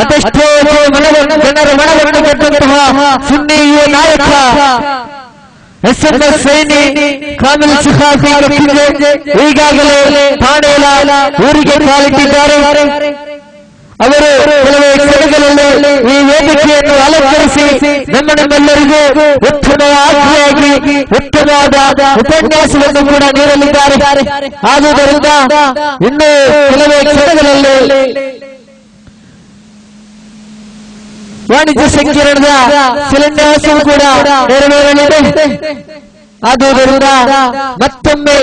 ಅದೆಷ್ಟೋ ಮನವನ್ನು ಜನರ ಮನವನ್ನು ಗೆದ್ದಂತಹ ಸುನ್ನಿ ಯುವ ನಾಯಕ S M S Saini Kamil ಸುಖಾಸಿ ಈಗಾಗಲೇ ಠಾಣೆಯ ಊರಿಗೆ ಕಾಲಿಟ್ಟಿದ್ದಾರೆ ಅವರು ಕೆಲವು ಕ್ಷಣಗಳಲ್ಲಿ ಈ ವೇದಿಕೆಯನ್ನು ಅಲಂಕರಿಸಿ ನಮ್ಮ ನಮ್ಮೆಲ್ಲರಿಗೂ ಉತ್ತಮ ಆಜ್ಞೆಯಾಗಿ ಉತ್ತಮವಾದ ಉಪನ್ಯಾಸವನ್ನು ಕೂಡ ನೀಡಲಿದ್ದಾರೆ ಆದುದರಿಂದ ಇನ್ನು ಕೆಲವೇ ಕ್ಷಣಗಳಲ್ಲಿ ವಾಣಿಜ್ಯ ಸಂಕೀರ್ಣದ ಶಿಲಾನ್ಯಾಸವು ಕೂಡ ನೆರವೇರಲಿದೆ ಆದುದರಿಂದ ಮತ್ತೊಮ್ಮೆ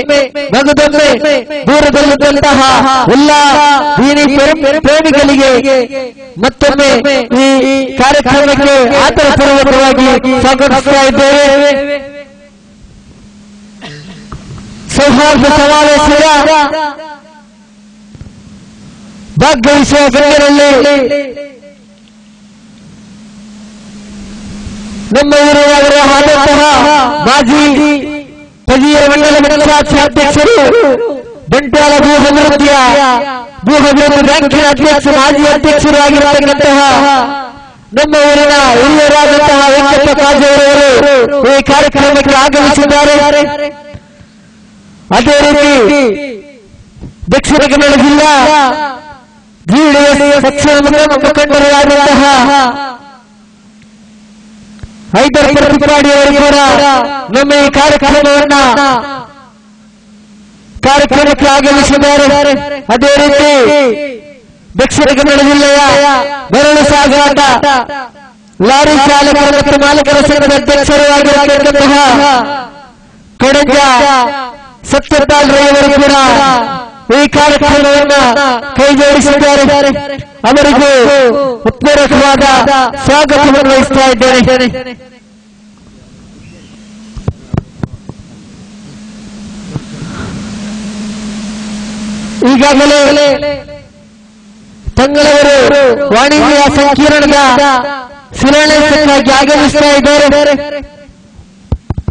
ಮಗದೊಮ್ಮೆ ದೂರದಲ್ಲಿದ್ದಂತಹ ಎಲ್ಲ ಪ್ರೇಮ್- ಪ್ರೇಮಿಗಳಿಗೆ ಮತ್ತೊಮ್ಮೆ ಈ ಕಾರ್ಯಕ್ರಮಕ್ಕೆ ಆತರಪೂರ್ವಕವಾಗಿ ಸ್ವಾಗತಿಸ್ತಾ ಇದ್ದೇವೆ. ಸೌಹಾರ್ದ ಸಮಾವೇಶದ ಭಾಗವಹಿಸುವ ಗಣ್ಯರಲ್ಲಿ ನಮ್ಮ ಊರಿನವರ ಆದಂತಹ ಮಾಜಿ ಪದವಿಯ ಮಂಡಲ ಮಂಡಲಾಧ್ಯಕ್ಷ ಅಧ್ಯಕ್ಷರು ಬಂಟ್ವಾಳ ಭೂ ಅಭಿವೃದ್ಧಿಯ ಭೂ ಅಭಿವೃದ್ಧಿ ಬ್ಯಾಂಕಿನ ಅಧ್ಯಕ್ಷ ಮಾಜಿ ಅಧ್ಯಕ್ಷರು ಆಗಿರತಕ್ಕಂತಹ ನಮ್ಮ ಊರಿನ ಹಿರಿಯರಾದಂತಹ ವೆಂಕಟ ಕಾಜೂರವರು ಈ ಕಾರ್ಯಕ್ರಮಕ್ಕೆ ಆಗಮಿಸಿದ್ದಾರೆ ಅದೇ ರೀತಿ ದಕ್ಷಿಣ ಕನ್ನಡ ಜಿಲ್ಲಾ ಜೆಡಿಎಸ್ ಪಕ್ಷದ ಮುಖಂಡರಾದಂತಹ ಹೈದರ್ ಪ್ರತಿಪಾಡಿಯವರು ಕೂಡ ನಮ್ಮ ಈ ಕಾರ್ಯಕ್ರಮವನ್ನ ಕಾರ್ಯಕ್ರಮಕ್ಕೆ ಆಗಮಿಸಿದ್ದಾರೆ ಅದೇ ರೀತಿ ದಕ್ಷಿಣ ಕನ್ನಡ ಜಿಲ್ಲೆಯ ಮರಳು ಸಾಗಾಟ ಲಾರಿ ಚಾಲಕರ ಮತ್ತು ಮಾಲಕರ ಸಂಘದ ಅಧ್ಯಕ್ಷರು ಆಗಿರತಕ್ಕಂತಹ ಕೊಡಂಜ ಸತ್ಯಪಾಲ್ ರೈಯವರು ಕೂಡ ಈ ಕಾರ್ಯಕ್ರಮವನ್ನ ಕೈ ಜೋಡಿಸಿದ್ದಾರೆ ಅವರಿಗೂ ಉತ್ಪೂರ್ವಕವಾದ ಸ್ವಾಗತವನ್ನು ವಹಿಸ್ತಾ ಇದ್ದೇನೆ ಈಗಾಗಲೇ ತಂಗಳವರು ವಾಣಿಜ್ಯ ಸಂಕೀರ್ಣದ ಶಿಲಾನ್ಯಾಸಕ್ಕಾಗಿ ಆಗಮಿಸ್ತಾ ಇದ್ದಾರೆ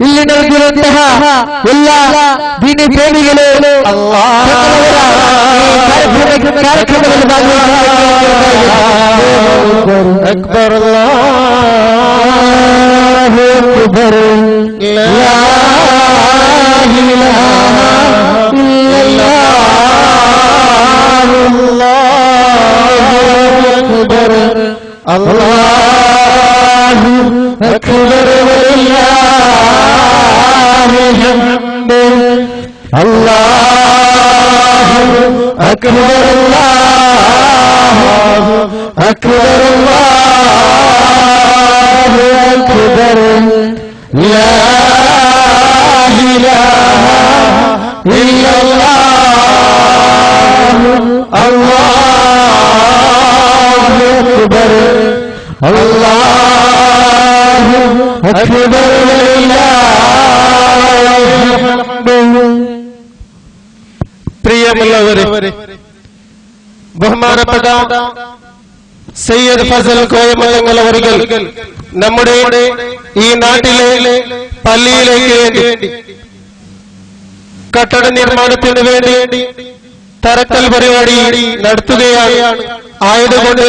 ಇಲ್ಲಿ ನಡೆದಿರುವಂತಹ ಎಲ್ಲ ದೀನಿ ಪ್ರೇಮಿಗಳು ತಂಗಳವರ ಈ ಕಾರ್ಯಕ್ರಮ- ಕಾರ್ಯಕ್ರಮದಲ್ಲಿ ಭಾಗವಹಿಸಬೇಕು. أكبر बिहम्द अल्लाह अकबर अल्लाह अकबर अल्लाह अल्लाह अकबर अल्लाह अकबर ബഹുമാനപ്പെട്ട സയ്യദ് ഫസൽ കോയമലങ്ങൾ അവർക്ക് നമ്മുടെ ഈ നാട്ടിലെ പള്ളിയിലേക്ക് വേണ്ടി കട്ടട നിർമ്മാണത്തിന് വേണ്ടി തറക്കൽ പരിപാടി നടത്തുകയാണ്. ആയതുകൊണ്ട്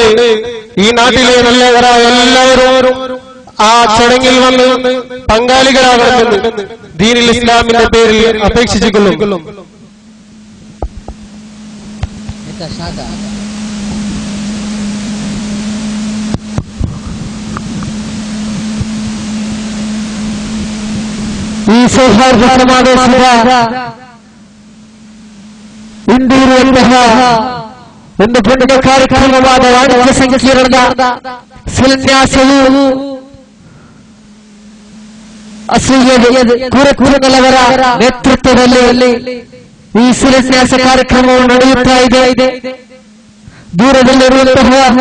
ഈ നാട്ടിലെ നല്ലവരായ എല്ലാവരും ആ ചടങ്ങിൽ വന്ന് പങ്കാളികളാകണമെന്ന് ദീനിൽ ഇസ്ലാമിന്റെ പേരിൽ അപേക്ഷിച്ചിരിക്കുന്നു ಈ ಸೌಹಾರ್ದ ಸಮಾವೇಶದ ಇಂದು ಇರುವಂತಹ ಒಂದು ಪುಣ್ಯ ಕಾರ್ಯಕ್ರಮವಾದ ವಾಣಿಜ್ಯ ಸಂಕೀರ್ಣದ ಶಿಲಾನ್ಯಾಸವು ಕುರಕುರನವರ ನೇತೃತ್ವದಲ್ಲಿ ಈ ಶಿಲಾನ್ಯಾಸ ಕಾರ್ಯಕ್ರಮವು ನಡೆಯುತ್ತಾ ಇದೆ. ದೂರದಲ್ಲಿರುವಂತಹ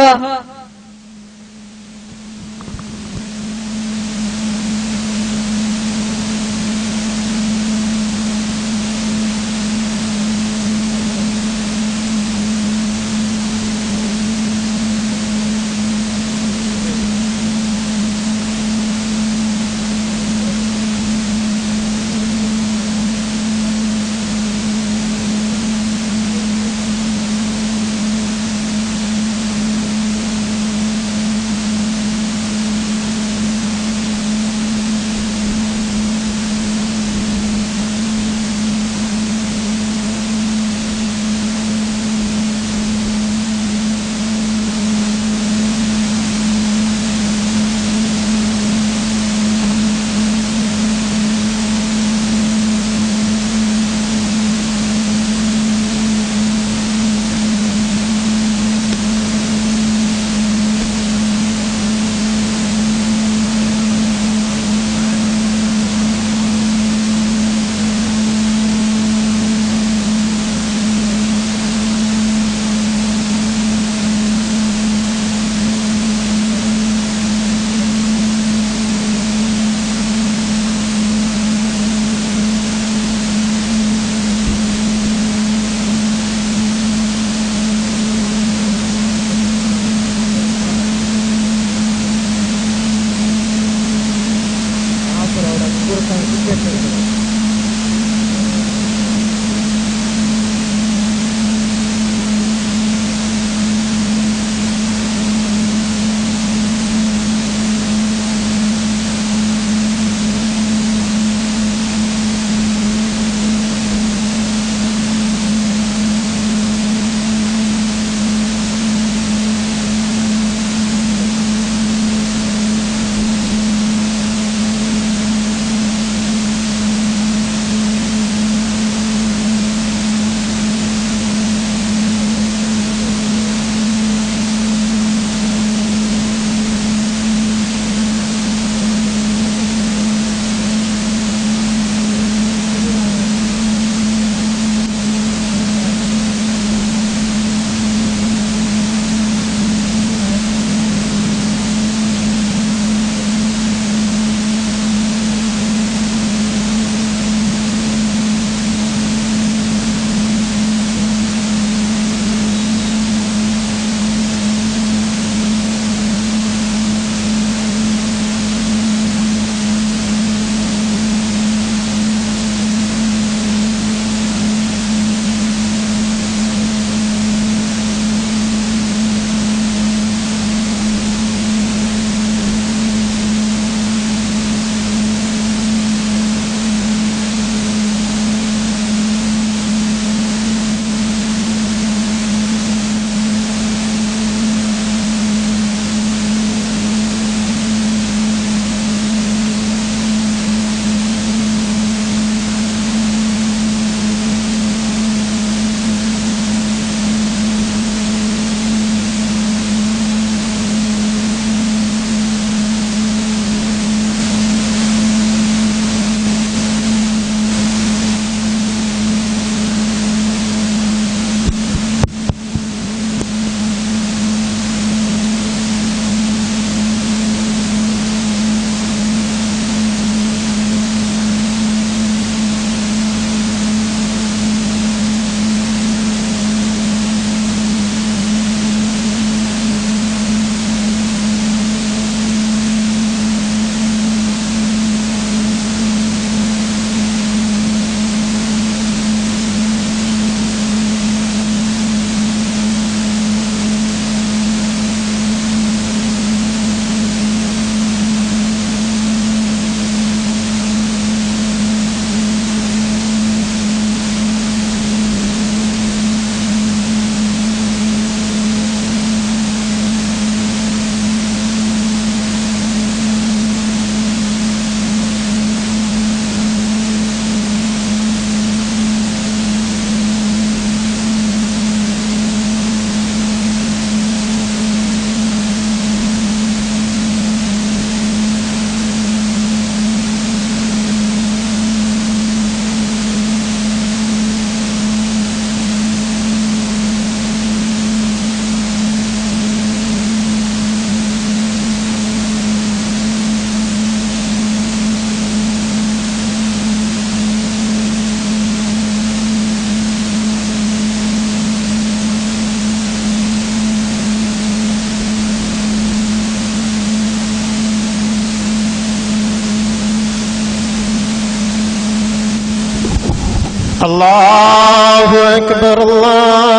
الله أكبر الله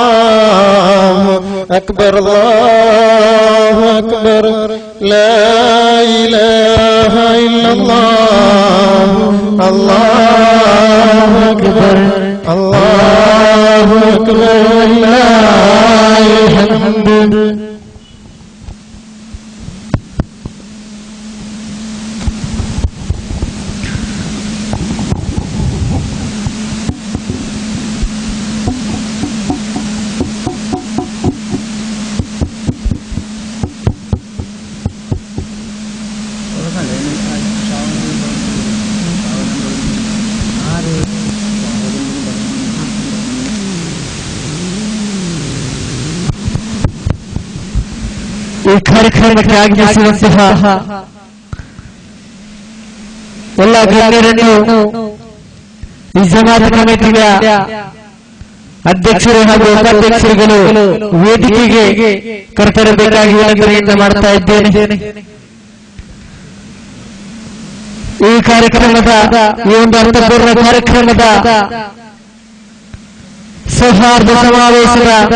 أكبر الله أكبر لا إله إلا الله الله أكبر الله أكبر لله الحمد ಕಾರ್ಯಕ್ರಮಕ್ಕೆ ಆಗಮಿಸುವಂತಹ ಎಲ್ಲ ಗಣ್ಯರನ್ನು ನಿಜವಾದ ಕಮಿಟಿಯ ಅಧ್ಯಕ್ಷರು ಹಾಗೂ ಉಪಾಧ್ಯಕ್ಷರುಗಳು ವೇದಿಕೆಗೆ ಕರೆತರಬೇಕಾಗಿ ವಿನಂತಿಯಿಂದ ಮಾಡ್ತಾ ಇದ್ದೇನೆ. ಈ ಕಾರ್ಯಕ್ರಮದ ಈ ಒಂದು ಅರ್ಥಪೂರ್ಣ ಕಾರ್ಯಕ್ರಮದ ಸೌಹಾರ್ದ ಸಮಾವೇಶದ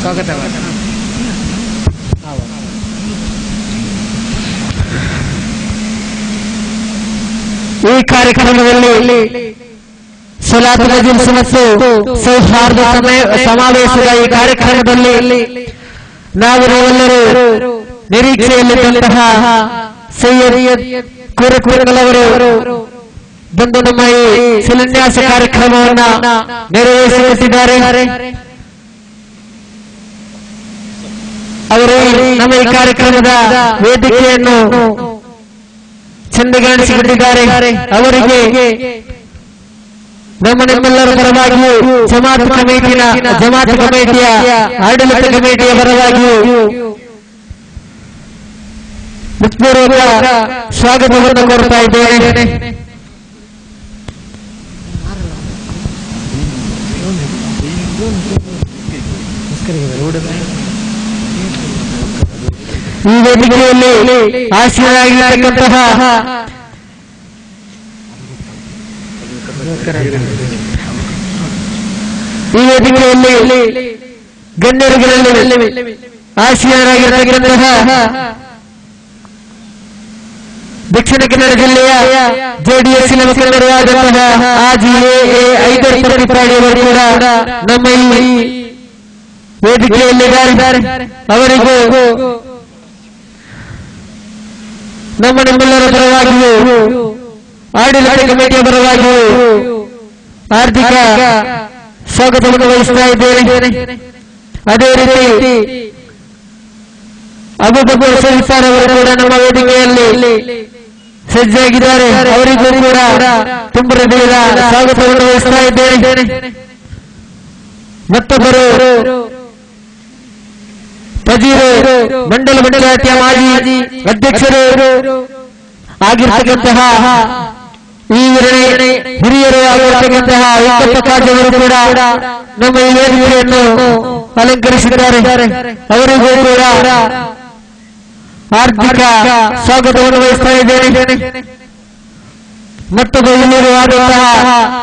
ಸ್ವಾಗತ ಈ ಕಾರ್ಯಕ್ರಮದಲ್ಲಿ ಸುಲಾಭದ ಮಜಿಲ್ಸ್ ಮತ್ತು ಸೌಹಾರ್ದ ಸಮಾವೇಶದ ಈ ಕಾರ್ಯಕ್ರಮದಲ್ಲಿ ನಾವು ನಾವೆಲ್ಲರೂ ನಿರೀಕ್ಷೆಯಲ್ಲಿದ್ದಂತಹ ಸೈಯದ್ ಕುರಕುರಗಳವರು ಬಂದು ನಮ್ಮ ಈ ಶಿಲಾನ್ಯಾಸ ಕಾರ್ಯಕ್ರಮವನ್ನ ನೆರವೇರಿಸುತ್ತಿದ್ದಾರೆ ಅವರು ನಮ್ಮ ಈ ಕಾರ್ಯಕ್ರಮದ ವೇದಿಕೆಯನ್ನು ಚಂದಗಾಣಿಸಿಕೊಂಡಿದ್ದಾರೆ ಅವರಿಗೆ ನಮ್ಮ ನಿಮ್ಮೆಲ್ಲರ ಪರವಾಗಿಯೂ ಜಮಾತ್ ಕಮಿಟಿನ ಜಮಾತ್ ಕಮಿಟಿಯ ಆಡಳಿತ ಕಮಿಟಿಯ ಪರವಾಗಿಯೂ ಮುತ್ಪೂರ್ವಕ ಸ್ವಾಗತವನ್ನು ಕೋರ್ತಾ ಇದ್ದೇನೆ. ಈ ವೇದಿಕೆಯಲ್ಲಿ ಆಶೀರ್ವಾಗಿರತಕ್ಕಂತಹ ಈ ವೇದಿಕೆಯಲ್ಲಿ ಗಣ್ಯರುಗಳಲ್ಲಿ ಆಶೀರ್ವರಾಗಿರತಕ್ಕಂತಹ ದಕ್ಷಿಣ ಕನ್ನಡ ಜಿಲ್ಲೆಯ ಜೆಡಿಎಸ್ನ ಮುಖಂಡರಾದಂತಹ ಆಜಿ ಐದರ ಪ್ರತಿಪಾಡಿಯವರು ಕೂಡ ನಮ್ಮ ಈ ವೇದಿಕೆಯಲ್ಲಿದ್ದಾರೆ ಅವರಿಗೂ ನಮ್ಮ ನಿಮ್ಮೆಲ್ಲರ ಪರವಾಗಿಯೂ ಆಡಳಿತ ಕಮಿಟಿಯ ಪರವಾಗಿಯೂ ಆರ್ಥಿಕ ಸ್ವಾಗತವನ್ನು ವಹಿಸ್ತಾ ಇದ್ದೇನೆ ಅದೇ ರೀತಿ ಅಬುಬಕರ್ ಸಹಿಫಾರ್ ಅವರು ಕೂಡ ನಮ್ಮ ವೇದಿಕೆಯಲ್ಲಿ ಸಜ್ಜಾಗಿದ್ದಾರೆ ಅವರಿಗೂ ಕೂಡ ತುಂಬ ಹೃದಯದ ಸ್ವಾಗತವನ್ನು ವಹಿಸ್ತಾ ಇದ್ದೇನೆ ಮತ್ತೊಬ್ಬರು ಫಜೀರು ಮಂಡಲ ಮಂಡಲಾಟಿಯ ಮಾಜಿ ಅಧ್ಯಕ್ಷರು ಆಗಿರ್ತಕ್ಕಂತಹ ಈ ಎರಡನೇ ಹಿರಿಯರು ಆಗಿರ್ತಕ್ಕಂತಹ ವೆಂಕಟ ಕೂಡ ನಮ್ಮ ಈ ವೇದಿಕೆಯನ್ನು ಅಲಂಕರಿಸಿದ್ದಾರೆ. ಅವರಿಗೂ ಕೂಡ ಆರ್ಥಿಕ ಸ್ವಾಗತವನ್ನು ವಹಿಸ್ತಾ ಇದ್ದೇನೆ. ಮತ್ತೊಬ್ಬ ಇಲ್ಲಿರುವ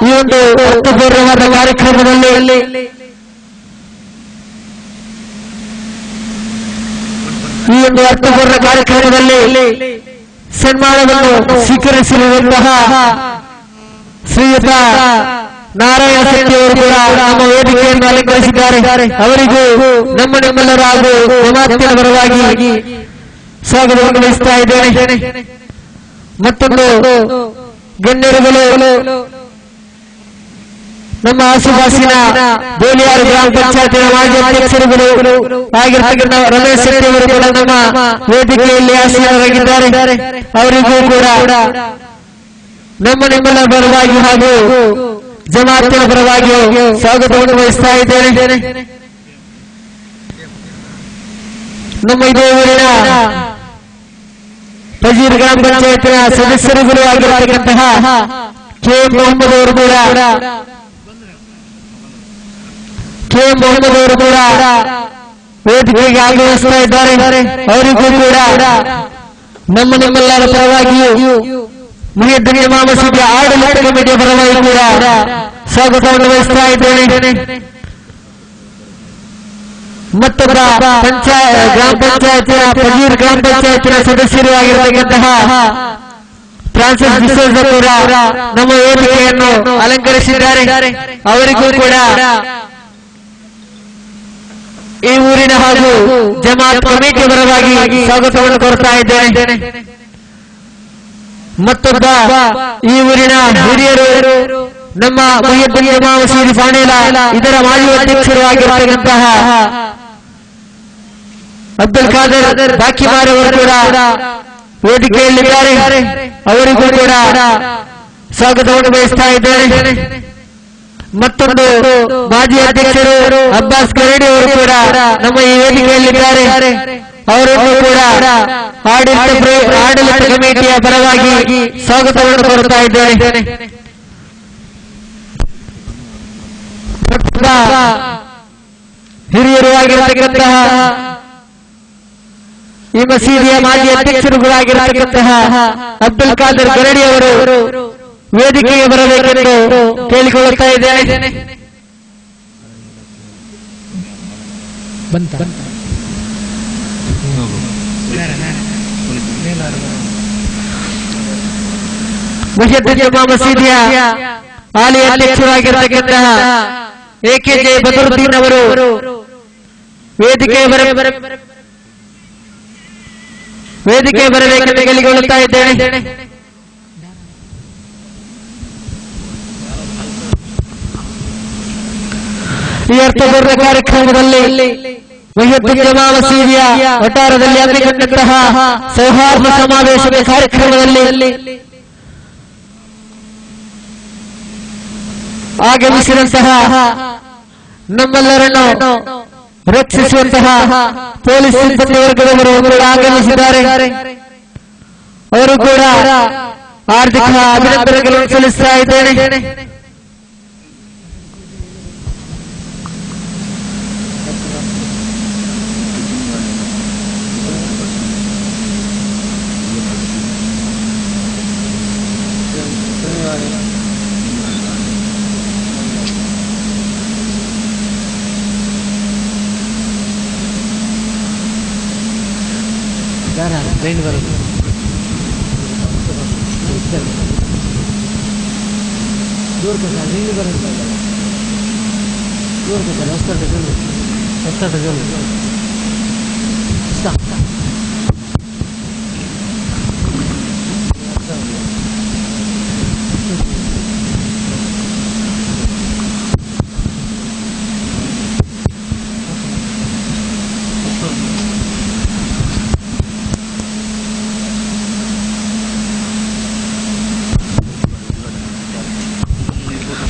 ಈ ಒಂದು ಅರ್ಥಪೂರ್ಣವಾದ ಕಾರ್ಯಕ್ರಮದಲ್ಲಿ ಈ ಒಂದು ಅರ್ಥಪೂರ್ಣ ಕಾರ್ಯಕ್ರಮದಲ್ಲಿ ಸನ್ಮಾನವನ್ನು ಸ್ವೀಕರಿಸಿರುವಂತಹ ಶ್ರೀಯುತ ನಾರಾಯಣ ಶೆಟ್ಟಿ ಅವರು ಕೂಡ ನಮ್ಮ ವೇದಿಕೆಯನ್ನು ಅಲಂಕರಿಸಿದ್ದಾರೆ. ಅವರಿಗೂ ನಮ್ಮ ನಿಮ್ಮೆಲ್ಲರ ಹಾಗೂ ಜಮಾತಿನ ಪರವಾಗಿ ಸ್ವಾಗತವನ್ನು ವಹಿಸ್ತಾ ಇದ್ದೇನೆ. ಮತ್ತೊಂದು ಗಣ್ಯರುಗಳು ನಮ್ಮ ಆಸುಪಾಸಿನ ಬೋಲಿಯಾರು ಗ್ರಾಮ ಪಂಚಾಯತಿನ ಮಾಜಿ ಅಧ್ಯಕ್ಷರುಗಳು ರಮೇಶ್ ಶೆಟ್ಟಿ ಅವರು ಕೂಡ ನಮ್ಮ ವೇದಿಕೆಯಲ್ಲಿ ಆಸೀನರಾಗಿದ್ದಾರೆ. ಅವರಿಗೂ ಕೂಡ ನಮ್ಮ ನಿಮ್ಮನ ಪರವಾಗಿ ಹಾಗೂ ಜಮಾತಿನ ಪರವಾಗಿ ಸ್ವಾಗತವನ್ನು ವಹಿಸ್ತಾ ಇದ್ದೇನೆ. ನಮ್ಮ ಇದೇ ಊರಿನ ಪಜೀರ್ ಗ್ರಾಮ ಪಂಚಾಯತಿನ ಸದಸ್ಯರುಗಳು ಆಗಿರತಕ್ಕಂತಹ ಕೆ. ಮೊಹಮ್ಮದ್ ಅವರು ಕೂಡ ಕೆ ಮೊಹಮ್ಮದ್ ಅವರು ಕೂಡ ವೇದಿಕೆಗೆ ಆಗಮಿಸ್ತಾ ಇದ್ದಾರೆ. ಅವರಿಗೂ ಕೂಡ ನಮ್ಮ ನಿಮ್ಮೆಲ್ಲರ ಪರವಾಗಿಯೂ ಇಮಾಮ್ ಮಸೀದಿಯ ಆಡಳಿತ ಕಮಿಟಿಯ ಪರವಾಗಿ ಕೂಡ ಸ್ವಾಗತವನ್ನು ವಹಿಸ್ತಾ ಇದ್ದೇನೆ. ಮತ್ತೊಬ್ಬ ಪಂಚಾಯತ್ ಗ್ರಾಮ ಪಂಚಾಯತಿನ ಫಜೀರ್ ಗ್ರಾಮ ಪಂಚಾಯತಿನ ಸದಸ್ಯರು ಆಗಿರತಕ್ಕಂತಹ ಫ್ರಾನ್ಸಿಸ್ ಡಿಸೋಜ ಕೂಡ ನಮ್ಮ ವೇದಿಕೆಯನ್ನು ಅಲಂಕರಿಸಿದ್ದಾರೆ. ಅವರಿಗೂ ಕೂಡ ಈ ಊರಿನ ಹಾಗೂ ಜಮಾತ್ ಕಮಿಟಿ ಪರವಾಗಿ ಸ್ವಾಗತವನ್ನು ಕೊಡ್ತಾ ಇದ್ದೇನೆ. ಮತ್ತೊಬ್ಬ ಈ ಊರಿನ ಹಿರಿಯರು ನಮ್ಮ ಮಸೀದಿ ಪಾಣೀಲ ಇದರ ಮಾಜಿ ಅಧ್ಯಕ್ಷರು ಆಗಿರತಕ್ಕಂತಹ ಅಬ್ದುಲ್ ಖಾದರ್ ಬಾಕಿಮಾರ್ ಅವರು ಕೂಡ ವೇದಿಕೆಯಲ್ಲಿದ್ದಾರೆ. ಅವರಿಗೂ ಕೂಡ ಸ್ವಾಗತವನ್ನು ಬಯಸ್ತಾ ಇದ್ದೇನೆ. ಮತ್ತೊಂದು ಮಾಜಿ ಅಧ್ಯಕ್ಷರು ಅಬ್ಬಾಸ್ ಕರಡಿ ಅವರು ಕೂಡ ನಮ್ಮ ಈ ವೇದಿಕೆಯಲ್ಲಿದ್ದಾರೆ. ಅವರನ್ನು ಕೂಡ ಆಡಳಿತ ಆಡಳಿತ ಕಮಿಟಿಯ ಪರವಾಗಿ ಸ್ವಾಗತವನ್ನು ಕೋರುತ್ತಾ ಇದ್ದೇನೆ. ಹಿರಿಯರು ಆಗಿರತಕ್ಕಂತಹ ಈ ಮಸೀದಿಯ ಮಾಜಿ ಅಧ್ಯಕ್ಷರುಗಳಾಗಿರತಕ್ಕಂತಹ ಅಬ್ದುಲ್ ಖಾದರ್ ಗರಡಿ ಅವರು ವೇದಿಕೆಗೆ ಬರಬೇಕೆಂದು ಕೇಳಿಕೊಳ್ಳುತ್ತಾ ಇದ್ದೇನೆ ಬಂತ ಮುಹಿಯುದ್ದೀನ್ ಜಮಾ ಮಸೀದಿಯ ಹಾಲಿ ಅಧ್ಯಕ್ಷರಾಗಿರತಕ್ಕಂತಹ ಎಕೆಜೆ ಬದರುದ್ದೀನ್ ಅವರು ವೇದಿಕೆ ಬರ ವೇದಿಕೆ ಬರಬೇಕೆಂದು ಕೇಳಿಕೊಳ್ಳುತ್ತಾ ಇದ್ದೇನೆ ಈ ಅರ್ಥಪೂರ್ಣ ಕಾರ್ಯಕ್ರಮದಲ್ಲಿ ಮುಹಿಯುದ್ದೀನ್ ಜಮಾ ಮಸೀದಿಯ ವಟಾರದಲ್ಲಿ ಹಮ್ಮಿಕೊಂಡಂತಹ ಸೌಹಾರ್ದ ಸಮಾವೇಶದ ಕಾರ್ಯಕ್ರಮದಲ್ಲಿ ಆಗಮಿಸಿದಂತಹ ನಮ್ಮೆಲ್ಲರನ್ನು ರಕ್ಷಿಸುವಂತಹ ಪೊಲೀಸ್ ಸಿಬ್ಬಂದಿ ವರ್ಗದವರು ಕೂಡ ಆಗಮಿಸಿದ್ದಾರೆ ಅವರು ಕೂಡ ಆರ್ಥಿಕ ಅಭಿನಂದನೆಗಳನ್ನು ಸಲ್ಲಿಸ್ತಾ ಇದ್ದೇನೆ வேறு ரெண்டு வருது சரி దూరక సార్ నీళ్ళు కరెంట్ దూరక సార్ వస్తాడు చూడండి వస్తాడు చూడండి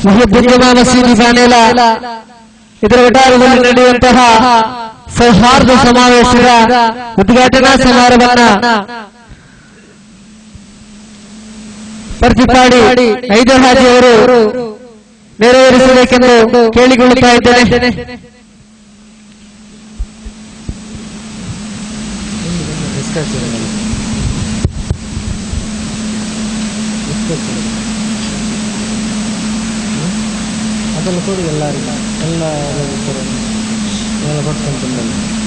ಮುಹಿಯುದ್ದೀನ್ ಜಮಾ ಮಸೀದಿ ಬಾನೇಲ. ಇದರ ವಟಾರದಲ್ಲಿ ನಡೆಯುವಂತಹ ಸೌಹಾರ್ದ ಸಮಾವೇಶದ ಉದ್ಘಾಟನಾ ಸಮಾರಂಭವನ್ನ ಪರ್ಜಿಪಾಡಿ ಐದರ್ ಹಾಜಿ ಅವರು ನೆರವೇರಿಸಬೇಕೆಂದು ಕೇಳಿಕೊಳ್ಳುತ್ತಾ ಇದ್ದೇನೆ. ಡಿಸ್ಕಸ್ పిల్లలు కూడా వెళ్ళారు వెళ్ళకూడదు వెళ్ళకూడదు